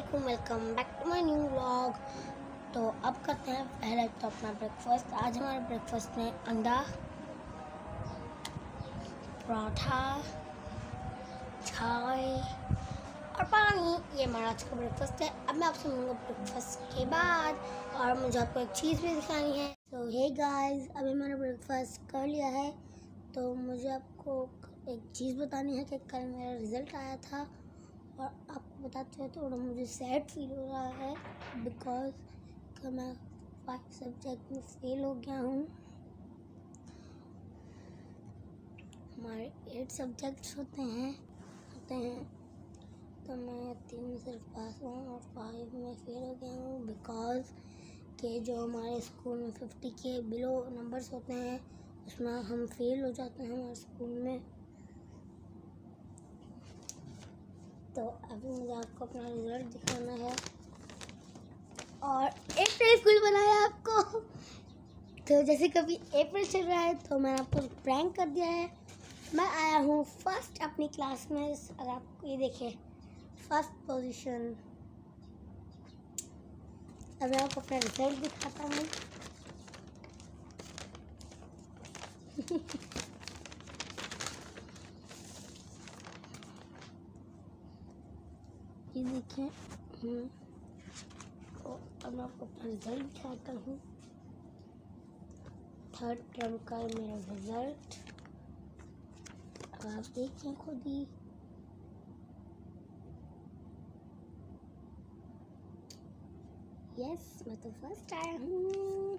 वालेकुम welcome back to my new vlog तो अब करते हैं पहले तो अपना ब्रेकफास्ट आज हमारे ब्रेकफास्ट में अंडा, पराठा, चाय और पानी. ये हमारा आज का ब्रेकफास्ट है. अब मैं आपसे मिलूँगा ब्रेकफास्ट के बाद और मुझे आपको एक चीज़ भी दिखानी है. तो हे गाइस अभी मैंने ब्रेकफास्ट कर लिया है. तो मुझे आपको एक चीज़ बतानी है कि कल मेरा रिज़ल्ट आया था. और आपको बताते हैं, थोड़ा मुझे सैड फील हो रहा है बिकॉज़ कि मैं फाइव सब्जेक्ट में फेल हो गया हूँ। हमारे एट सब्जेक्ट्स होते हैं होते हैं। तो मैं तीन में सिर्फ़ पास हुआ और फाइव में फेल हो गया हूँ बिकॉज़ के जो हमारे स्कूल में फिफ्टी के बिलो नंबर्स होते हैं, उसमें हम फेल हो जाते हैं हमारे स्कूल में। तो अभी मुझे आपको अपना रिज़ल्ट दिखाना है। और अप्रैल फुल बनाया आपको। तो जैसे कभी अप्रैल चल रहा है तो मैंने आपको प्रैंक कर दिया है। मैं आया हूँ फ़र्स्ट अपनी क्लास में अगर आप ये देखें फ़र्स्ट पोजीशन अब मैं आपको अपना रिज़ल्ट दिखाता हूँ। ये देखें। हम्म, तो अब मैं आपको रिज़ल्ट दिखाता हूँ। थर्ड टर्म का मेरा रिज़ल्ट अब आप देखें खुद ही। यस मैं तो फ़र्स्ट आया हूँ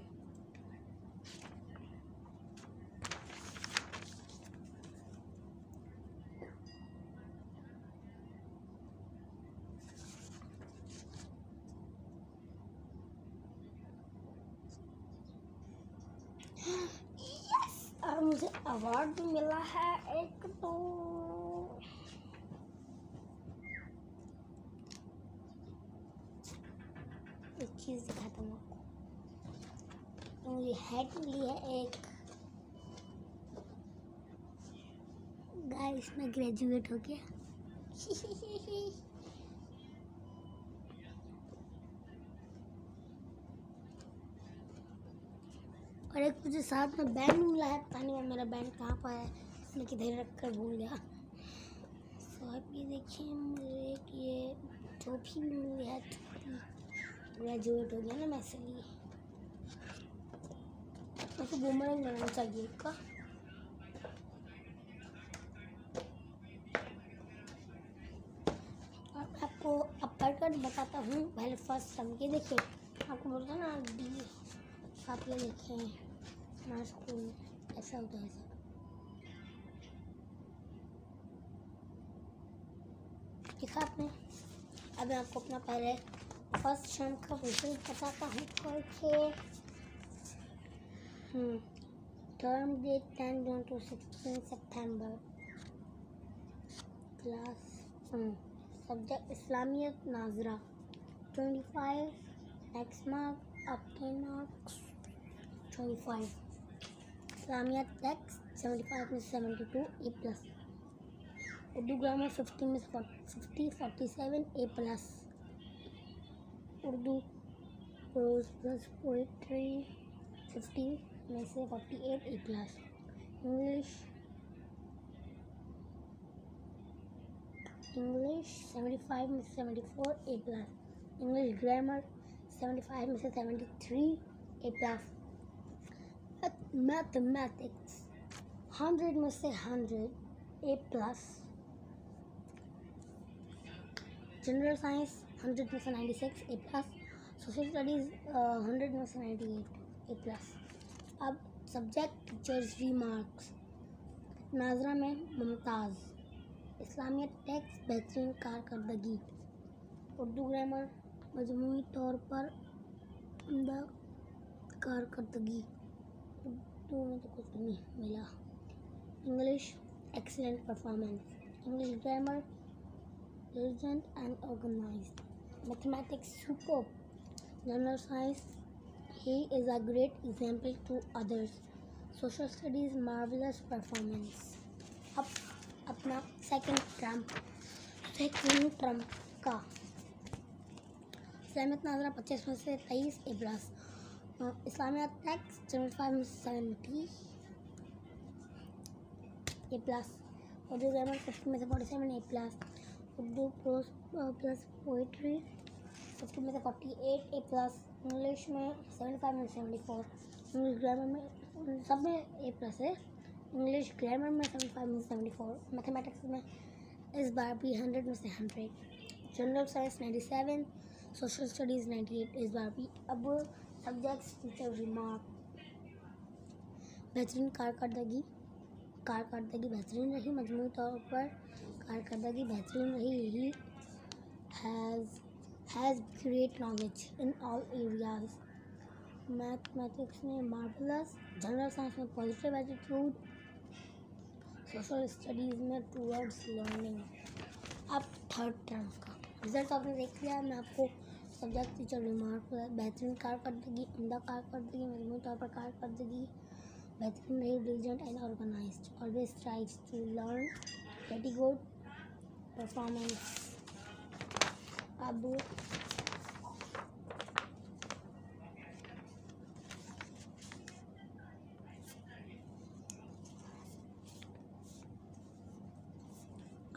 यस और मुझे अवार्ड भी मिला है एक तो। एक चीज़ दिखाता हूँ आपको। मुझे हैट मिली है एक। गाइस मैं ग्रेजुएट हो गया। और एक मुझे साथ में बैंड मिला है, पता नहीं मेरा बैंड कहाँ पर है। मैं किधर रख कर भूल गया। तो आप ये देखिए, मुझे कि ये टोपी भी मिली है ग्रेजुएट हो गया ना मैं, इसलिए। मुझे बुमरंग बनाना चाहिए इसका आपको अपर कट बताता हूँ, पहले फ़र्स्ट सम के देखिए। आपको बोलता ना डी आप ये देखें हमारे स्कूल ऐसा होता है देखा आपने अब मैं आपको अपना पहले फ़र्स्ट शम का रिज़ल्ट बताता हूँ करके term date ten June to sixteen September class subject Islamiyat Nazra twenty five next mark आपके मार्क्स 25 इस्लामिया टेक्स्ट 75 में 72 ए प्लस उर्दू ग्रामर 50 में 50 47 A plus Urdu prose plus poetry 50 में से 48 ए प्लस इंग्लिश इंग्लिश 75 में से 74 ए प्लस इंग्लिश ग्रामर 75 में से 73 ए plus mathematics hundred में से hundred A plus general science hundred में से ninety six A plus social studies hundred में से नाइन्टी एट ए प्लस अब सब्जेक्ट टीचर्स रिमार्क्स नाजरा में मुमताज़ इस्लामिया टेक्स्ट बेहतरीन कारकर्दगी उर्दू ग्रामर मजमू तौर पर उमदा कारकर्दगी टू में तो कुछ नहीं मिला। English excellent performance English grammar diligent and organise mathematics superb general science he is a great example to others social studies marvellous performance अब अपना सेकेंड ट्रंप सेकेंड ट्रंप का। सहमत नाजरा पच्चीस में से तेईस इब्रास plus Islamiyat text seventy five seventy A plus Urdu grammar fifty में से forty seven A plus Urdu prose plus poetry fifty में से forty eight A plus English में सेवेंटी फाइव में सेवेंटी फोर इंग्लिश ग्रामर में सब में A plus है इंग्लिश ग्रामर में सेवेंटी फाइव में सेवेंटी फोर मैथमेटिक्स में इस बार भी हंड्रेड में से hundred general science ninety seven social studies ninety eight इस बार भी अब सब्जेक्ट्स टीचर रिमार्क बेहतरीन कारकर्दगी कारकर्दगी बेहतरीन रही मजमू तौर पर कारकर्दगी बेहतरीन रही, यही has has great knowledge in all areas mathematics में मार्वलस जनरल साइंस में पॉजिटिव एटीट्यूड सोशल स्टडीज़ में टूवर्ड्स लर्निंग अब थर्ड टर्म का. रिज़ल्ट आपने देख लिया, मैं आपको सब्जेक्ट टीचर रिमार्क बेहतरीन कारकर्दगी उमदा कारकर्दगी मजमू तौर पर कारकर्दगी बेहतरीन रही diligent and organised always tries to learn very good performance अब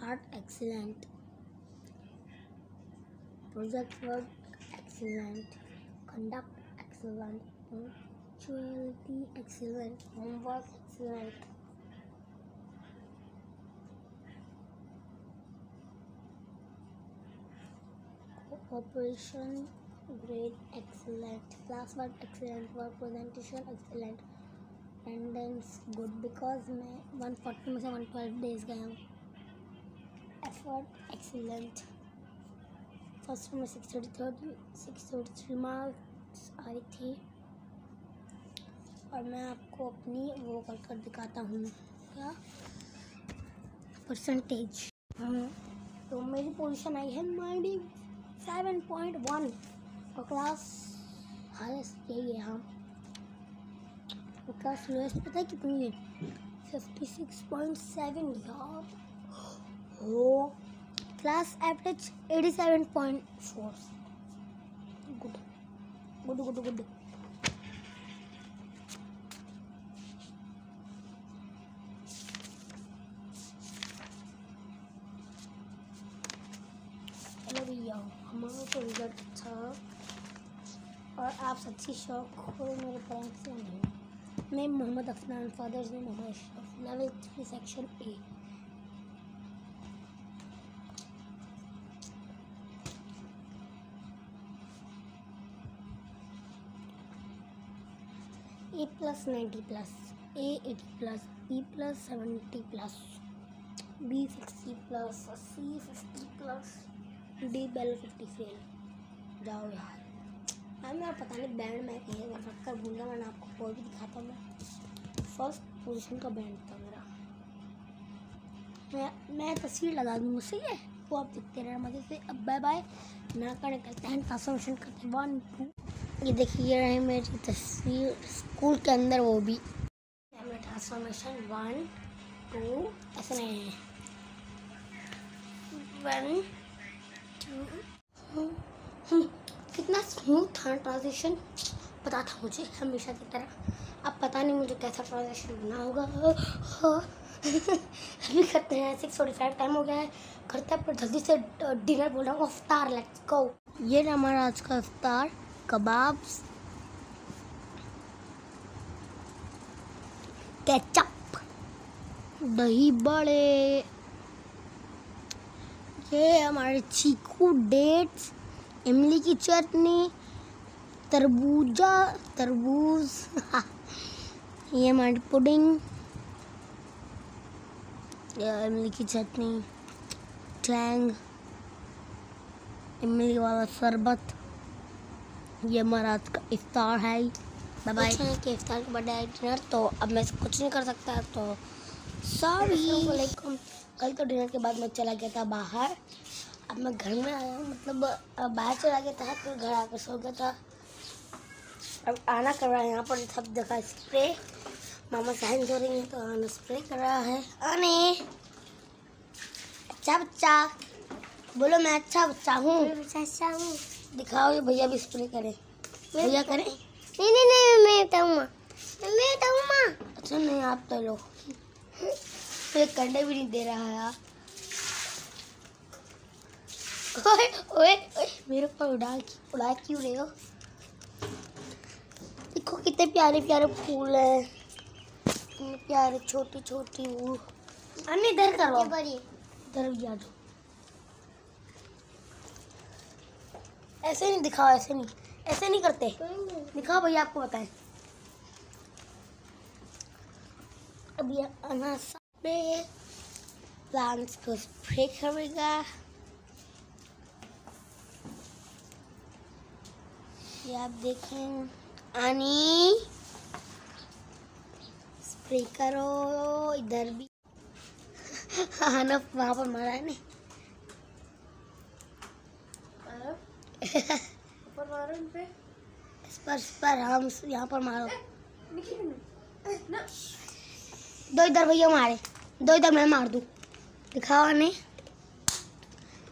art excellent. Project work excellent conduct excellent punctuality excellent homework excellent cooperation great excellent classwork excellent work presentation excellent attendance good because मैं 140 में से 112 days गया हूँ effort excellent first में six thirty thirty six thirty three marks आई थी। और मैं आपको अपनी वो कर कर दिखाता हूँ, क्या? परसेंटेज तो मेरी पोजीशन आई है नाइन्टी सेवन पॉइंट वन और क्लास हाईएस्ट यही है हाँ और क्लास लोएस्ट पता है कितनी है? फिफ्टी सिक्स पॉइंट सेवन यार, हो seven point four good good good good चलो भैया हमारा तो रिज़ल्ट था और आप सच्ची शौक हो मेरे पेरेंट्स से नहीं मैं मोहम्मद अफनान फादर्स ने Mohammad level three section A plus ninety plus A eighty plus B plus seventy plus B sixty plus C fifty plus D below fifty fail जाओ यार। मैम यार पता नहीं बैंड मैं कहीं रख कर भूल गया मैंने आपको और भी दिखाता मैं फ़र्स्ट पोजीशन का बैंड था मेरा। मैं मैं तस्वीर लगा दूँ मुझसे है वो आप दिखते रहे मज़े से। अब बाय बाय ना करने करते हैं ट्रांसफॉर्मेशन करते वन टू ये देखिए, ये रहे मेरी तस्वीर। स्कूल के अंदर वो भी। ट्रांसफॉर्मेशन वन टू ऐसे नहीं है। वन टू कितना स्मूथ था ट्रांजेक्शन पता था मुझे हमेशा की तरह। अब पता नहीं मुझे कैसा ट्रांजेक्शन बना होगा। अभी करते हैं सिक्स फोर्टी फाइव टाइम हो गया है। करते हैं, पर जल्दी से डिनर बोल रहा हूँ अफ्तार लेट्स गो ये हमारा आज का अफ्तार कबाब्स केचप दही बड़े ये हमारे चीकू डेट्स इमली की चटनी तरबूजा तरबूज ये हमारी पुडिंग इमली की चटनी टैंग इमली वाला शरबत ये हमारा का इफ्तार है। बाय बाय के इफ्तार के बर्थडे डिनर तो अब मैं कुछ नहीं कर सकता तो सॉरी वालेकुम कल तो डिनर के बाद मैं चला गया था बाहर। अब मैं घर में आया हूँ मतलब बाहर चला गया था फिर घर आकर सो गया था। अब आना कर रहा है यहाँ पर सब जगह स्प्रे मामा सहन हो रही हैं तो आना स्प्रे कर रहा है। आने। अच्छा बच्चा। बोलो मैं अच्छा बच्चा हूँ। अच्छा हूँ। दिखाओ ये भैया भी स्प्रे करें। भैया करें? नहीं नहीं नहीं मैं बताऊँगा। मैं बताऊँगा। अच्छा नहीं आप तो लो। ये करने भी नहीं दे रहा है यार। ओए ओए ओए मेरे ऊपर उड़ा उड़ा क्यों रहे हो? देखो कितने प्यारे प्यारे फूल हैं। कितने प्यारे छोटी छोटी वो। अन्य इधर करो। इधर भी आ जाओ। ऐसे नहीं दिखाओ, ऐसे नहीं। ऐसे नहीं करते। दिखाओ भैया, आपको बताएँ। में प्लांट्स को स्प्रे करेगा। ये आप देखें। आनी स्प्रे करो, इधर भी। हाँ ना वहाँ पर मारा है नहीं। ऊपर मारो इन पे इस पर इस पर हम यहाँ पर मारो। दो इधर भैया मारे। दो इधर मैं मार दूँ। दिखाओ ने।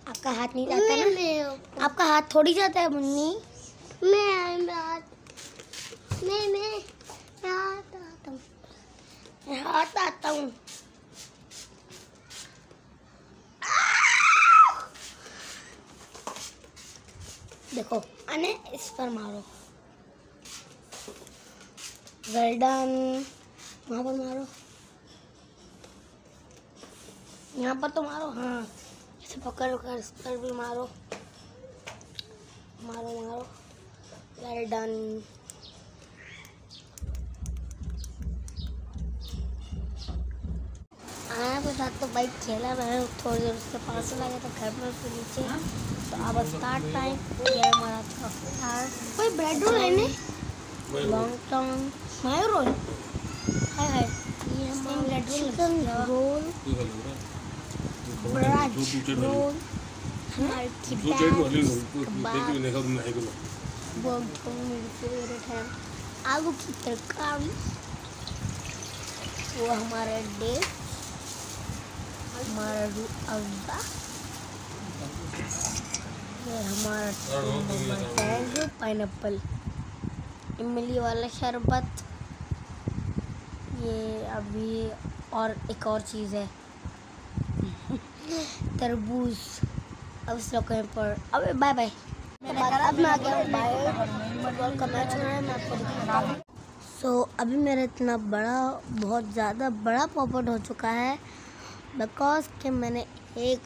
आपका हाथ नहीं जाता ना। मैं आपका हाथ थोड़ी जाता है मुन्नी। मैं मैं। मैं मैं। हाथ आता हूँ। हाथ आता हूँ देखो अने इस पर मारो। वेल डन वहाँ पर मारो। यहाँ पर तो मारो हाँ। इसे पकड़ कर इस पर भी मारो। मारो मारो। वेल डन आया के साथ तो बाइक खेला मैंने, थोड़ी देर उसके पास चला गया था, घर में उसके नीचे। तो अब स्टार्ट टाइम ये हमारा था यार कोई ब्रेड रोल है ने long term mayo roll hi hi. ये हमारा bread chicken roll bread roll हमारे वो तो मेरी फेवरेट है. आलू की तरकारी. वो हमारा डेट हमारा रू अब्बा ये हमारा टैंगो पाइनएप्पल इमली वाला शरबत। ये अभी और एक और चीज़ है। तरबूज। अब इस कहीं पर। अबे बाय बाय का मैच हो मैं आपको सो अभी मेरा इतना बड़ा, बहुत ज़्यादा बड़ा पॉपट हो चुका है। बिकॉज़ कि मैंने एक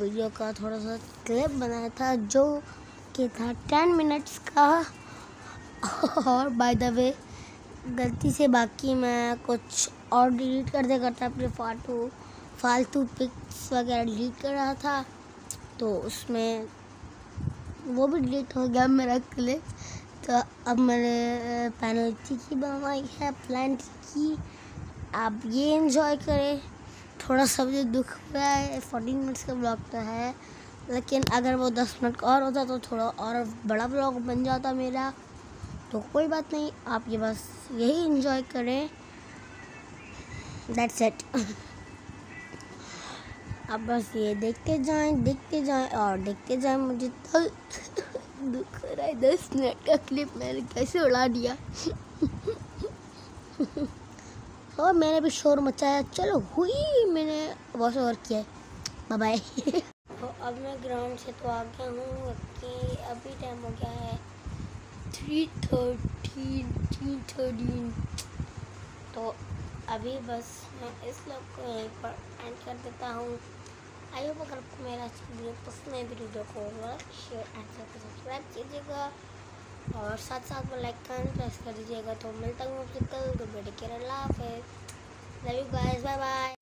वीडियो का थोड़ा सा क्लिप बनाया था जो कि था टेन मिनट्स का। और बाय द वे गलती से बाकी मैं कुछ और डिलीट कर दिया करता अपने फालतू फालतू पिक्स वगैरह डिलीट कर रहा था तो उसमें वो भी डिलीट हो गया मेरा क्लिप तो अब मैंने पेनल्टी की बनवाई है प्लान की। आप ये इंजॉय करें। थोड़ा सा मुझे दुख हो रहा है फोर्टीन मिनट्स का ब्लॉग तो है। लेकिन अगर वो दस मिनट का और होता तो थोड़ा और बड़ा ब्लॉग बन जाता मेरा। तो कोई बात नहीं, आप ये बस यही इंजॉय करें। दैट्स इट आप बस ये देखते जाएँ देखते जाएँ और देखते जाएँ मुझे तो दुख रहा है। दस मिनट का क्लिप मैंने कैसे उड़ा दिया? और मैंने भी शोर मचाया। चलो हुई मैंने वॉश ओवर किया बाय अब मैं ग्राउंड से तो आ गया हूँ कि अभी टाइम हो गया है थ्री थर्टीन थ्री थर्टीन तो अभी बस मैं इस लोग को यहीं पर एंड कर देता हूँ। आई होप अगर आपको मेरा वीडियो पसंद है वीडियो को शेयर एंड सब्सक्राइब कीजिएगा। और साथ साथ में लाइक कर प्रेस कर दीजिएगा तो मिलता हूँ आपसे कल। Good take care Allah love you guys bye bye